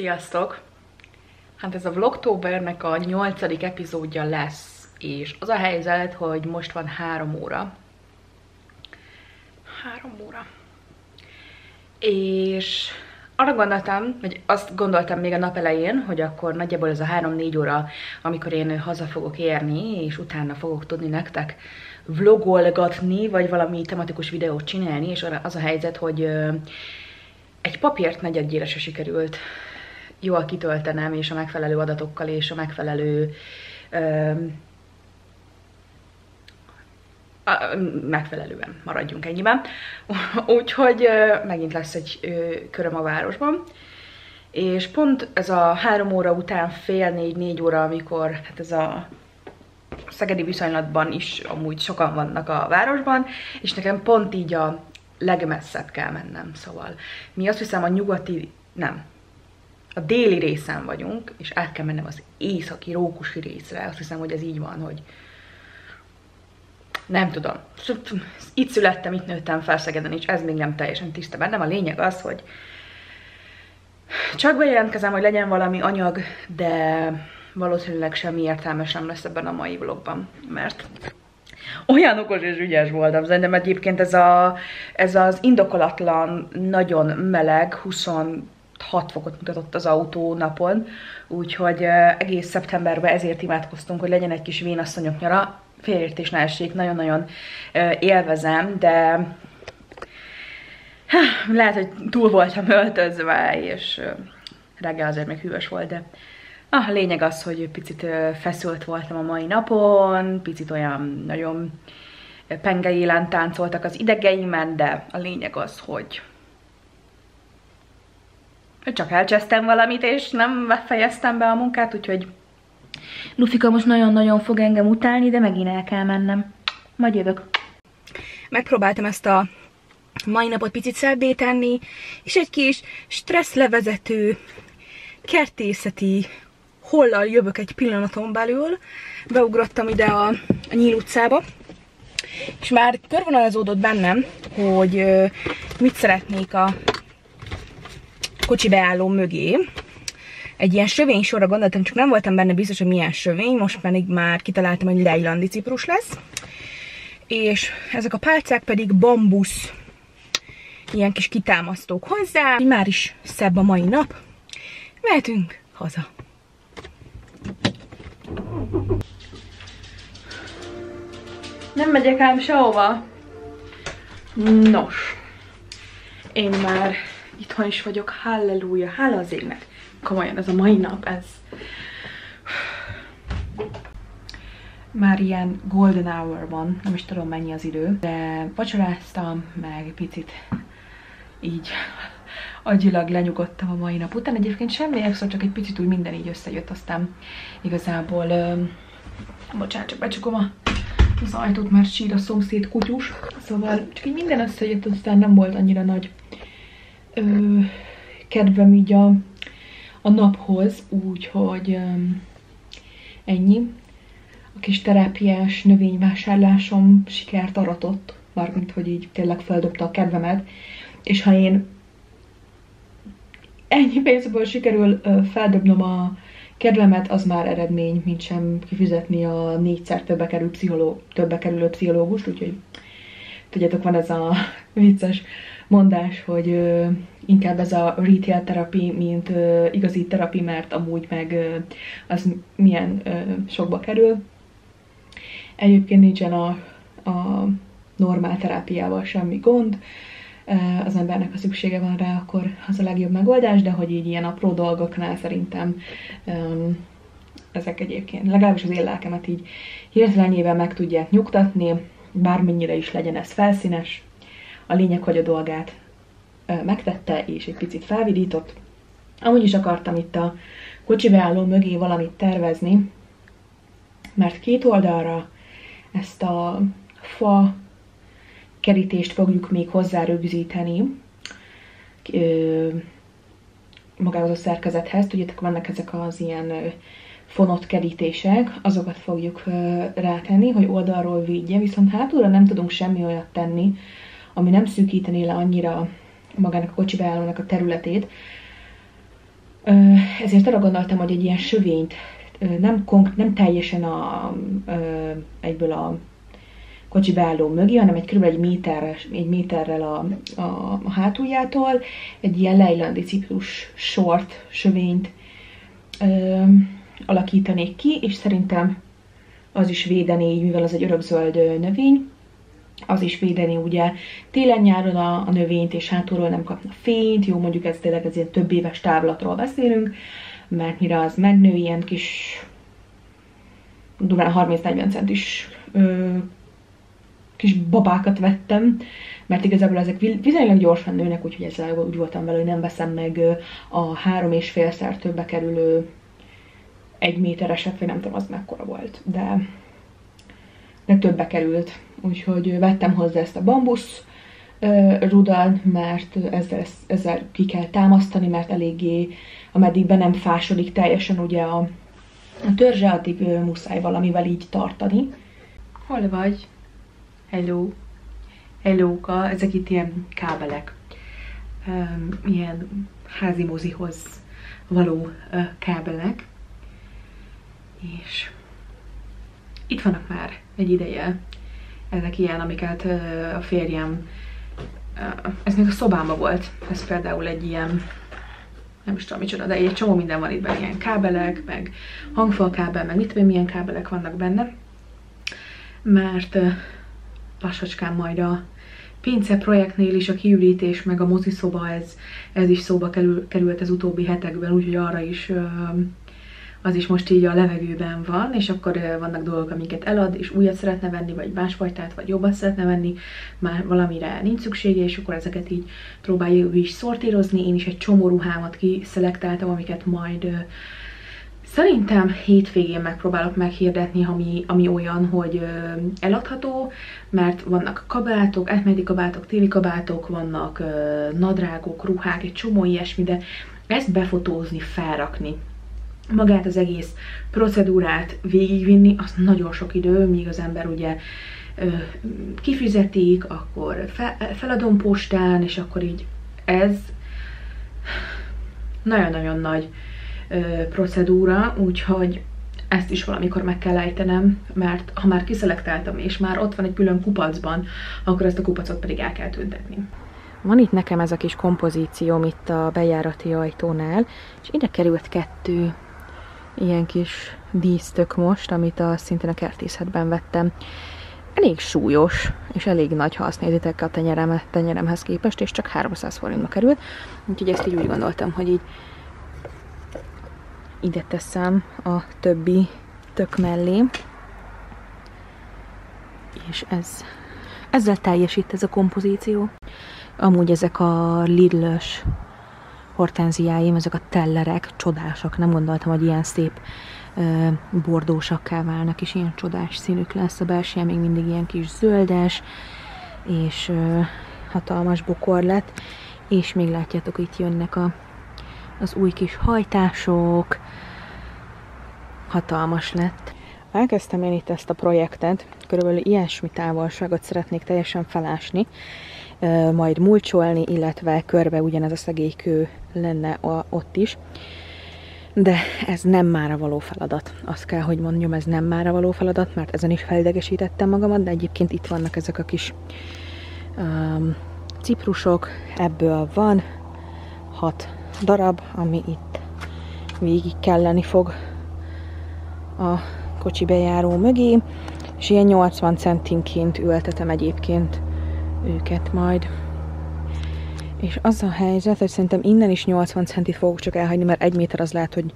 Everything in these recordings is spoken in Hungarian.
Sziasztok! Hát ez a Vlogtobernek a nyolcadik epizódja lesz, és az a helyzet, hogy most van három óra. Három óra. És arra gondoltam, vagy azt gondoltam még a nap elején, hogy akkor nagyjából ez a három-négy óra, amikor én haza fogok érni, és utána fogok tudni nektek vlogolgatni, vagy valami tematikus videót csinálni, és az a helyzet, hogy egy papírt negyedjére se sikerült jól kitöltenem, és a megfelelő adatokkal, és a megfelelő megfelelően maradjunk ennyiben. Úgyhogy megint lesz egy köröm a városban. És pont ez a három óra után fél négy-négy óra, amikor hát ez a szegedi viszonylatban is amúgy sokan vannak a városban, és nekem pont így a legmesszebb kell mennem, szóval mi azt hiszem a nyugati, nem, a déli részen vagyunk, és át kell mennem az északi, rókusi részre, azt hiszem, hogy ez így van, hogy nem tudom. Itt születtem, itt nőttem fel Szegeden, és ez még nem teljesen tiszta bennem. A lényeg az, hogy csak bejelentkezem, hogy legyen valami anyag, de valószínűleg semmi értelmes nem lesz ebben a mai vlogban, mert olyan okos és ügyes voltam. Szerintem egyébként ez, a, ez az indokolatlan, nagyon meleg, 26 fokot mutatott az autó napon, úgyhogy egész szeptemberben ezért imádkoztunk, hogy legyen egy kis vénasszonyok nyara. Félértés ne essék, nagyon-nagyon élvezem, de lehet, hogy túl voltam öltözve, és reggel azért még hűvös volt, de a lényeg az, hogy picit feszült voltam a mai napon, picit olyan nagyon pengei táncoltak az idegeimen, de a lényeg az, hogy csak elcsesztem valamit, és nem fejeztem be a munkát, úgyhogy Lufika most nagyon-nagyon fog engem utálni, de megint el kell mennem. Majd jövök. Megpróbáltam ezt a mai napot picit szebbé tenni, és egy kis stresszlevezető, kertészeti hollal jövök egy pillanaton belül. Beugrottam ide a, a Nyíl utcába, és már körvonalazódott bennem, hogy mit szeretnék a kocsi beálló mögé. Egy ilyen sövény sorra gondoltam, csak nem voltam benne biztos, hogy milyen sövény, most pedig már kitaláltam, hogy lejlandi ciprus lesz. És ezek a pálcák pedig bambusz, ilyen kis kitámasztók hozzá. Már is szebb a mai nap. Mehetünk haza. Nem megyek ám sehova. Nos, én már itthon is vagyok, halleluja, hála az égnek. Komolyan, ez a mai nap, ez... Már ilyen golden hour van, nem is tudom mennyi az idő, de vacsoráztam, meg picit így agyilag lenyugodtam a mai nap után. Egyébként semmi extra, csak egy picit úgy minden így összejött, aztán igazából, ö, bocsánat, csak becsukom a, az ajtót, mert sír a szomszéd kutyus, szóval csak így minden összejött, aztán nem volt annyira nagy ö, kedvem így a, a naphoz, úgyhogy ennyi. A kis terápiás növényvásárlásom sikert aratott, mármint, hogy így tényleg feldobta a kedvemet, és ha én ennyi pénzből sikerül feldobnom a kedvemet, az már eredmény, mint sem kifizetni a négyszer többe, kerül pszicholó, többe kerülő pszichológust, úgyhogy tudjátok, van ez a vicces mondás, hogy inkább ez a retail terapi, mint igazi terapi, mert amúgy meg az milyen sokba kerül. Egyébként nincsen a, a normál terápiával semmi gond, az embernek, ha szüksége van rá, akkor az a legjobb megoldás, de hogy így ilyen apró dolgoknál szerintem ezek egyébként legalábbis az én lelkemet így hirtelenjében meg tudják nyugtatni, bármennyire is legyen ez felszínes. A lényeg, hogy a dolgát megtette és egy picit felvidított. Amúgy is akartam itt a kocsi beálló mögé valamit tervezni, mert két oldalra ezt a fa kerítést fogjuk még hozzá rögzíteni magához a szerkezethez. Tudjátok, vannak ezek az ilyen fonott kerítések, azokat fogjuk rátenni, hogy oldalról védje, viszont hátulra nem tudunk semmi olyat tenni, ami nem szűkítené le annyira magának a kocsi beállónak a területét, ezért arra gondoltam, hogy egy ilyen sövényt, nem, konk- nem teljesen a, egyből a kocsi beálló mögé, hanem egy kb. egy, méterre, egy méterrel a, a, a hátuljától egy ilyen lejlandi ciprus sort, sövényt ö, alakítanék ki, és szerintem az is védené, mivel az egy örökzöld növény, az is védeni ugye. Télen-nyáron a, a növényt, és hátulról nem kapna fényt, jó, mondjuk ez tényleg ez ilyen több éves távlatról beszélünk, mert mire az megnő, ilyen kis durván 30-40 centis ö, kis babákat vettem, mert igazából ezek viszonylag gyorsan nőnek, úgyhogy ezzel úgy voltam vele, hogy nem veszem meg a három és félszer többbe kerülő egy métereset, vagy nem tudom, az mekkora volt, de, de többbe került. Úgyhogy vettem hozzá ezt a bambusz rudat, mert ezzel, ezzel ki kell támasztani, mert eléggé, ameddig be nem fásodik teljesen ugye a, a törzse, addig muszáj valamivel így tartani. Hol vagy? Hello. Hellóka, ezek itt ilyen kábelek. Um, ilyen házi mozihoz való uh, kábelek. És itt vannak már egy ideje. Ezek ilyen, amiket a férjem ez még a szobámba volt. Ez például egy ilyen nem is tudom micsoda, de egy csomó minden van itt benne, ilyen kábelek, meg hangfalkábel, meg mit tudom, milyen kábelek vannak benne. Mert lassacskán majd a pince projektnél is a kiürítés, meg a moziszoba ez, ez is szóba kerül, került az utóbbi hetekben, úgyhogy arra is az is most így a levegőben van, és akkor vannak dolgok, amiket elad, és újat szeretne venni, vagy másfajtát, vagy jobbat szeretne venni, már valamire nincs szüksége, és akkor ezeket így próbáljuk is szortírozni. Én is egy csomó ruhámat kiszelektáltam, amiket majd Szerintem hétvégén megpróbálok meghirdetni, ami, ami olyan, hogy ö, eladható, mert vannak kabátok, átmeneti kabátok, téli kabátok, vannak ö, nadrágok, ruhák, egy csomó ilyesmi, de ezt befotózni, felrakni, magát az egész procedúrát végigvinni, az nagyon sok idő, míg az ember ugye kifizetik, akkor fe, feladom postán, és akkor így ez nagyon-nagyon nagy procedúra, úgyhogy ezt is valamikor meg kell ejtenem, mert ha már kiszelektáltam, és már ott van egy külön kupacban, akkor ezt a kupacot pedig el kell tüntetni. Van itt nekem ez a kis kompozíció itt a bejárati ajtónál, és ide került kettő ilyen kis dísztök most, amit a szintén a kertészetben vettem. Elég súlyos, és elég nagy, ha azt nézitek a tenyerem, tenyeremhez képest, és csak 300 forintba került. Úgyhogy ezt így úgy gondoltam, hogy így ide teszem a többi tök mellé. És ez, ezzel teljesít ez a kompozíció. Amúgy ezek a Lidl-ös hortenziáim, ezek a tellerek csodásak. Nem gondoltam, hogy ilyen szép ö, bordósakká válnak, és ilyen csodás színük lesz. A belseje még mindig ilyen kis zöldes, és ö, hatalmas bokor lett. És még látjátok, itt jönnek a az új kis hajtások, hatalmas lett. Elkezdtem én itt ezt a projektet, körülbelül ilyesmi távolságot szeretnék teljesen felásni, majd mulcsolni, illetve körbe ugyanez a szegélykő lenne ott is. De ez nem mára való feladat. Azt kell, hogy mondjam, ez nem mára való feladat, mert ezen is felidegesítettem magamat, de egyébként itt vannak ezek a kis um, ciprusok, ebből van hat darab, ami itt végig kelleni fog a kocsi bejáró mögé, és ilyen 80 centinként ültetem egyébként őket majd. És az a helyzet, hogy szerintem innen is 80 centit fogok csak elhagyni, mert egy méter az lehet, hogy,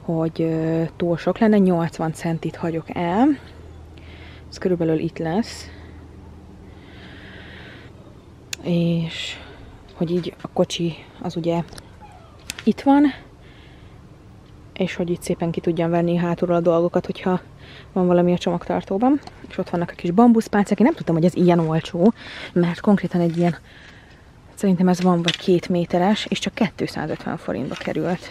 hogy túl sok lenne, 80 centit hagyok el. Ez körülbelül itt lesz. És hogy így a kocsi az ugye itt van, és hogy itt szépen ki tudjam venni hátulról a dolgokat, hogyha van valami a csomagtartóban. És ott vannak a kis bambuszpálcák. Én nem tudtam, hogy ez ilyen olcsó, mert konkrétan egy ilyen, szerintem ez van vagy két méteres, és csak 250 forintba került.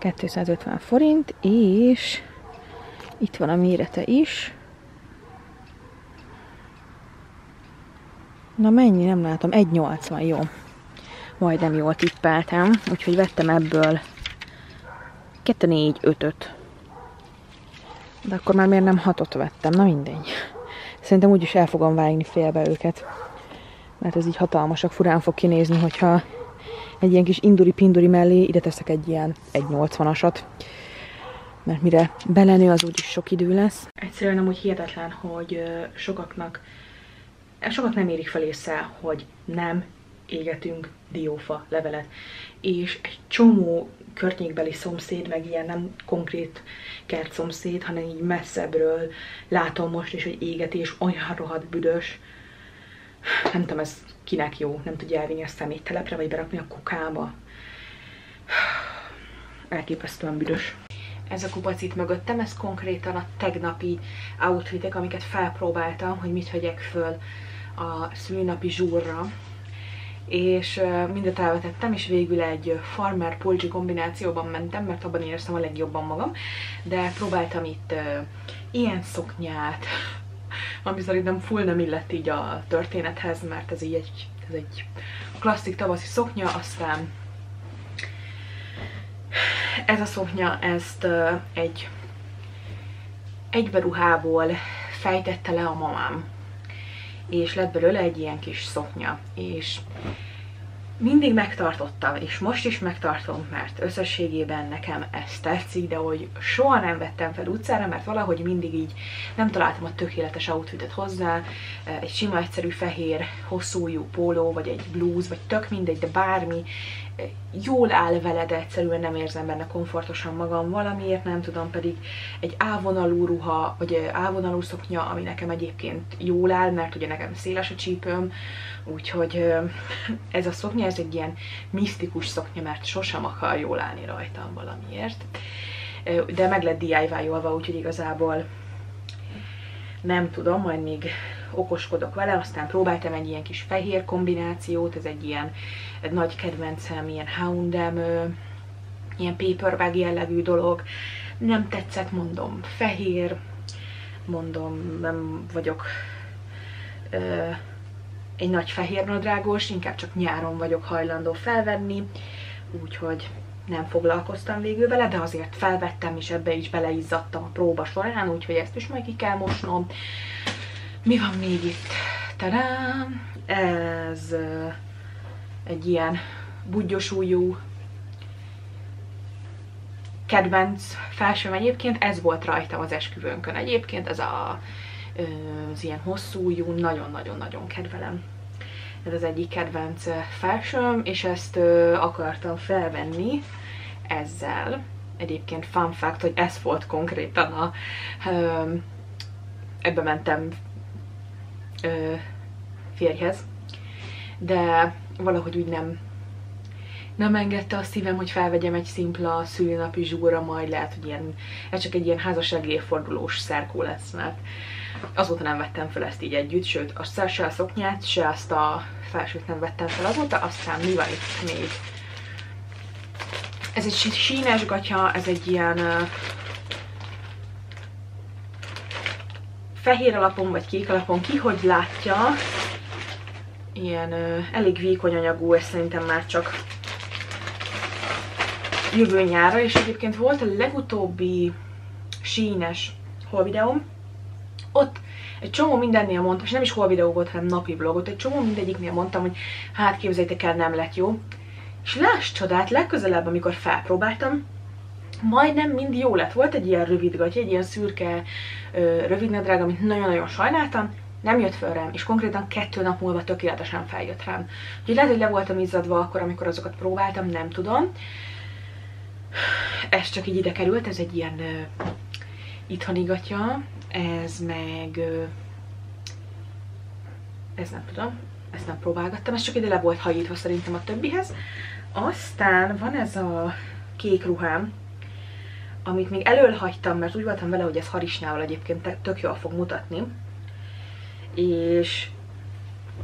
...250 forint, és itt van a mérete is. Na mennyi, nem látom, 1,80, jó. Majdnem jól tippeltem, úgyhogy vettem ebből 2, 4, 5 De akkor már miért nem hatot vettem, na mindegy. Szerintem úgyis el fogom vágni félbe őket. Mert ez így hatalmasak, furán fog kinézni, hogyha egy ilyen kis induri-pinduri mellé ide teszek egy ilyen 1,80-asat. Mert mire belenő, az úgyis sok idő lesz. Egyszerűen amúgy hihetetlen, hogy sokaknak sokat nem érik fel észre, hogy nem égetünk diófa levelet. És egy csomó környékbeli szomszéd, meg ilyen nem konkrét kert szomszéd, hanem így messzebbről látom most is, hogy égetés olyan rohadt büdös. Nem tudom, ez kinek jó, nem tudja elvinni a szeméttelepre, vagy berakni a kukába. Elképesztően büdös. Ez a kupacit mögöttem, ez konkrétan a tegnapi outfitek, amiket felpróbáltam, hogy mit vegyek föl a szülinapi zsúrra, és mindet elvetettem, és végül egy farmer pulcsi kombinációban mentem, mert abban éreztem a legjobban magam, de próbáltam itt ilyen szoknyát, ami szerintem full nem illett így a történethez, mert ez így egy, ez egy klasszik tavaszi szoknya, aztán ez a szoknya, ezt egy egyberuhából fejtette le a mamám és lett belőle egy ilyen kis szoknya, és mindig megtartottam, és most is megtartom, mert összességében nekem ez tetszik, de hogy soha nem vettem fel utcára, mert valahogy mindig így nem találtam a tökéletes outfitet hozzá, egy sima, egyszerű fehér, hosszújú póló, vagy egy blúz, vagy tök mindegy, de bármi, jól áll vele, de egyszerűen nem érzem benne komfortosan magam, valamiért nem tudom, pedig egy ávonalú ruha, vagy ávonalú szoknya, ami nekem egyébként jól áll, mert ugye nekem széles a csípőm, úgyhogy ez a szoknya, ez egy ilyen misztikus szoknya, mert sosem akar jól állni rajtam valamiért. De meg lett DIY-olva, úgyhogy igazából nem tudom, majd még okoskodok vele, aztán próbáltam egy ilyen kis fehér kombinációt, ez egy ilyen egy nagy kedvencem, ilyen Houndem, ilyen paperback jellegű dolog, nem tetszett, mondom, fehér, mondom, nem vagyok ö, egy nagy fehér nadrágos, inkább csak nyáron vagyok hajlandó felvenni, úgyhogy nem foglalkoztam végül vele, de azért felvettem, és ebbe is beleizzadtam a próba során, úgyhogy ezt is majd ki kell mosnom. Mi van még itt? Tadám! Ez egy ilyen budgyos ujjú kedvenc felsőm egyébként, ez volt rajtam az esküvőnkön egyébként, ez a, az ilyen hosszú ujjú, nagyon-nagyon-nagyon kedvelem. Ez az egyik kedvenc felsőm, és ezt akartam felvenni ezzel. Egyébként fun fact, hogy ez volt konkrétan a... Ebbe mentem ö, férjhez, de valahogy úgy nem nem engedte a szívem, hogy felvegyem egy szimpla szülinapi zsúra, majd lehet, hogy ilyen, ez csak egy ilyen házassági évfordulós szerkó lesz, mert azóta nem vettem fel ezt így együtt, sőt, a se a szoknyát, se azt a felsőt nem vettem fel azóta, aztán mi van itt még? Ez egy sínes gatya, ez egy ilyen uh, fehér alapon vagy kék alapon, ki hogy látja, ilyen ö, elég vékony anyagú, és szerintem már csak jövő nyára, és egyébként volt a legutóbbi sínes hol videóm, ott egy csomó mindennél mondtam, és nem is hol videó volt, hanem napi vlogot, egy csomó mindegyiknél mondtam, hogy hát képzeljétek el, nem lett jó. És láss csodát, legközelebb, amikor felpróbáltam, majdnem mind jó lett. Volt egy ilyen rövid gaty, egy ilyen szürke rövid nadrág, amit nagyon-nagyon sajnáltam, nem jött föl rám, és konkrétan kettő nap múlva tökéletesen feljött rám. Úgyhogy lehet, hogy le voltam izzadva akkor, amikor azokat próbáltam, nem tudom. Ez csak így ide került, ez egy ilyen uh, itthoni gatya, ez meg... Uh, ez nem tudom, ezt nem próbálgattam, ez csak ide le volt hajítva szerintem a többihez. Aztán van ez a kék ruhám, amit még elől hagytam, mert úgy voltam vele, hogy ez harisnával egyébként tök jól fog mutatni és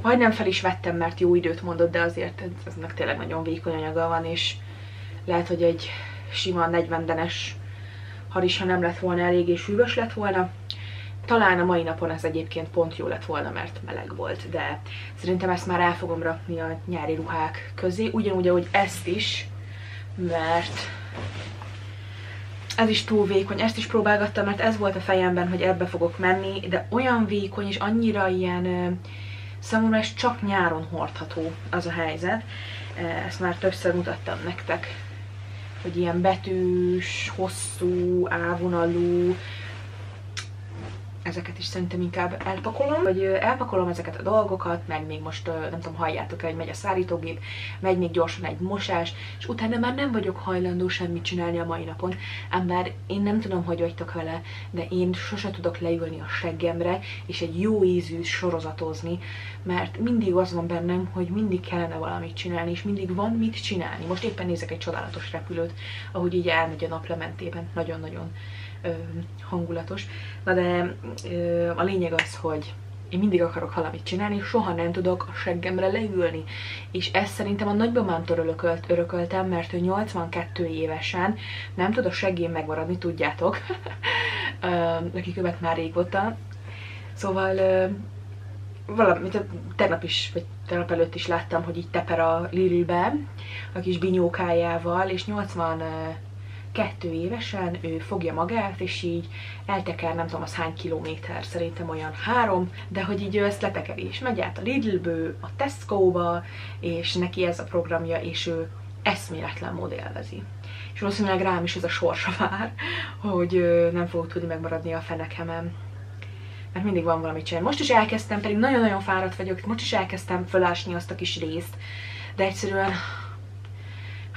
majdnem fel is vettem, mert jó időt mondott, de azért eznek tényleg nagyon vékony anyaga van, és lehet, hogy egy sima 40 denes harisha nem lett volna elég, és hűvös lett volna. talán a mai napon ez egyébként pont jó lett volna, mert meleg volt, de szerintem ezt már el fogom rakni a nyári ruhák közé, ugyanúgy, ahogy ezt is, mert ez is túl vékony, ezt is próbálgattam, mert ez volt a fejemben, hogy ebbe fogok menni, de olyan vékony és annyira ilyen számomra ez csak nyáron hordható az a helyzet. Ezt már többször mutattam nektek, hogy ilyen betűs, hosszú, ávonalú, ezeket is szerintem inkább elpakolom, vagy elpakolom ezeket a dolgokat, meg még most nem tudom, halljátok-e, hogy megy a szárítógép, megy még gyorsan egy mosás, és utána már nem vagyok hajlandó semmit csinálni a mai napon. Ember, én nem tudom, hogy vagytok vele, de én sose tudok leülni a seggemre, és egy jó ízű sorozatozni, mert mindig az van bennem, hogy mindig kellene valamit csinálni, és mindig van mit csinálni. Most éppen nézek egy csodálatos repülőt, ahogy így elmegy a naplementében, nagyon-nagyon hangulatos. Na de ö, a lényeg az, hogy én mindig akarok valamit csinálni, soha nem tudok a seggemre leülni. És ezt szerintem a nagymamámtól örökölt, örököltem, mert ő 82 évesen nem tud a seggén megmaradni, tudjátok. Neki követ már régóta. Szóval valamit tegnap is, vagy tegnap előtt is láttam, hogy így teper a Lilbe a kis binyókájával, és 80 kettő évesen ő fogja magát, és így elteker nem tudom az hány kilométer, szerintem olyan három, de hogy így ő ezt letekeri, és megy át a Lidlből, a Tesco-ba, és neki ez a programja, és ő eszméletlen mód élvezi. És valószínűleg rám is ez a sorsa vár, hogy nem fogok tudni megmaradni a fenekemen mert mindig van valami csinálni. Most is elkezdtem, pedig nagyon-nagyon fáradt vagyok, most is elkezdtem fölásni azt a kis részt, de egyszerűen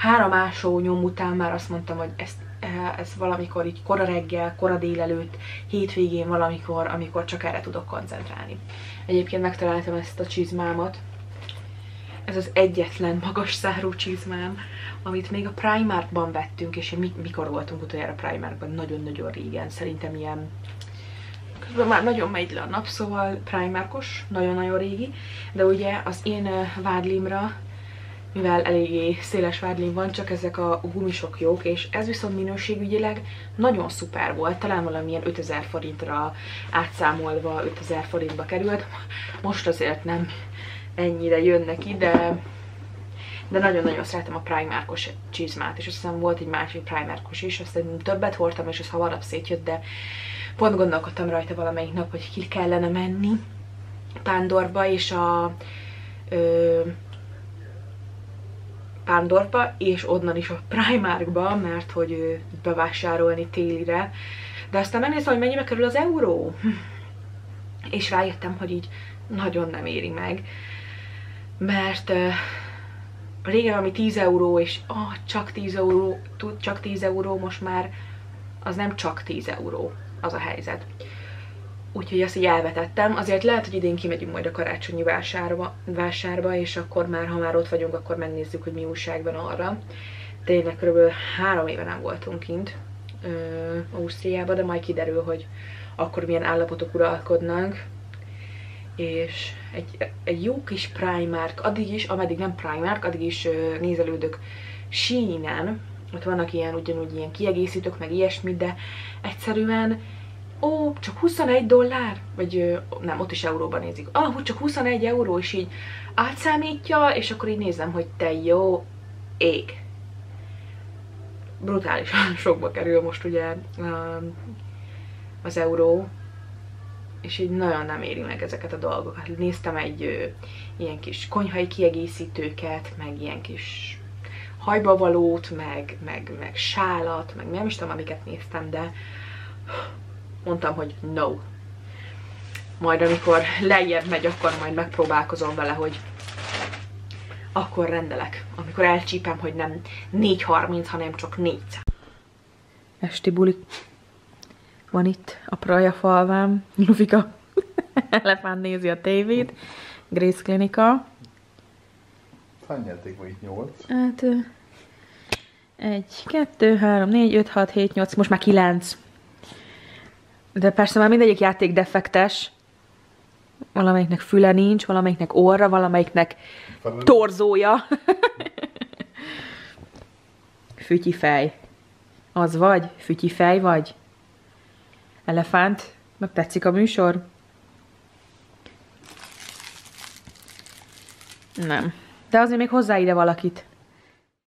három ásó nyom után már azt mondtam, hogy ezt, eh, ez valamikor így kora reggel, kora délelőtt, hétvégén valamikor, amikor csak erre tudok koncentrálni. Egyébként megtaláltam ezt a csizmámat. Ez az egyetlen magas szárú csizmám, amit még a Primarkban vettünk, és én mikor voltunk utoljára Primarkban? Nagyon-nagyon régen, szerintem ilyen közben már nagyon megy le a nap, szóval Primarkos, nagyon-nagyon régi, de ugye az én eh, vádlimra mivel eléggé széles vádlin van, csak ezek a gumisok jók, és ez viszont minőségügyileg nagyon szuper volt, talán valamilyen 5000 forintra átszámolva 5000 forintba került, most azért nem ennyire jönnek neki, de de nagyon-nagyon szeretem a Primarkos csizmát, és azt hiszem volt egy másik Primarkos is, aztán többet hordtam, és az hamarabb szétjött, de pont gondolkodtam rajta valamelyik nap, hogy ki kellene menni Pándorba, és a Pándorba, és onnan is a Primarkba, mert hogy bevásárolni télire. De aztán megnéztem, hogy mennyibe kerül az euró. És rájöttem, hogy így nagyon nem éri meg. Mert uh, régen, ami 10 euró, és oh, csak 10 euró, csak 10 euró, most már az nem csak 10 euró az a helyzet úgyhogy ezt így elvetettem. Azért lehet, hogy idén kimegyünk majd a karácsonyi vásárba, vásárba, és akkor már, ha már ott vagyunk, akkor megnézzük, hogy mi újság van arra. Tényleg kb. három éve nem voltunk kint ö, de majd kiderül, hogy akkor milyen állapotok uralkodnak. És egy, egy jó kis Primark, addig is, ameddig nem Primark, addig is ö, nézelődök Sheinen, ott vannak ilyen ugyanúgy ilyen kiegészítők, meg ilyesmi, de egyszerűen ó, csak 21 dollár, vagy nem, ott is euróban nézik, ah, csak 21 euró, és így átszámítja, és akkor így nézem, hogy te jó ég. Brutálisan sokba kerül most ugye az euró, és így nagyon nem éri meg ezeket a dolgokat. Néztem egy ilyen kis konyhai kiegészítőket, meg ilyen kis hajbavalót, meg, meg, meg sálat, meg nem is tudom, amiket néztem, de mondtam, hogy no. Majd amikor lejjebb megy, akkor majd megpróbálkozom vele, hogy akkor rendelek. Amikor elcsípem, hogy nem 4.30, hanem csak 400. Esti buli van itt a Praja falvám. Lufika elefánt nézi a tévét. Grace Klinika. Hány játék van itt? 8? Hát... 1, 2, 3, 4, 5, 6, 7, 8, most már 9. De persze már mindegyik játék defektes. Valamelyiknek füle nincs, valamelyiknek orra, valamelyiknek Felelő. torzója. Fütyi fej. Az vagy? Fütyi fej vagy? Elefánt? Meg tetszik a műsor? Nem. De azért még hozzá ide valakit.